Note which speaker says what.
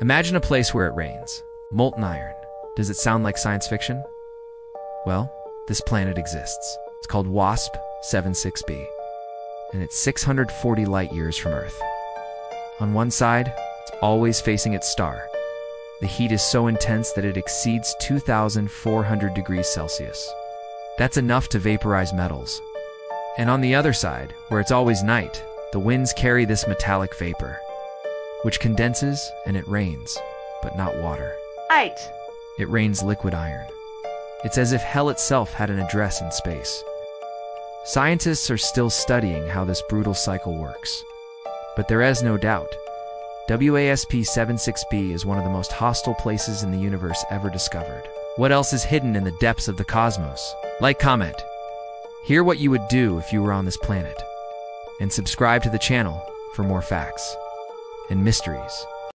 Speaker 1: Imagine a place where it rains. Molten iron. Does it sound like science fiction? Well, this planet exists. It's called WASP 76b, and it's 640 light years from Earth. On one side, it's always facing its star. The heat is so intense that it exceeds 2,400 degrees Celsius. That's enough to vaporize metals. And on the other side, where it's always night, the winds carry this metallic vapor, which condenses and it rains, but not water.
Speaker 2: Eight.
Speaker 1: It rains liquid iron. It's as if hell itself had an address in space. Scientists are still studying how this brutal cycle works. But there is no doubt. WASP 76b is one of the most hostile places in the universe ever discovered. What else is hidden in the depths of the cosmos? Like, comment. Here what you would do if you were on this planet. And subscribe to the channel for more facts and mysteries.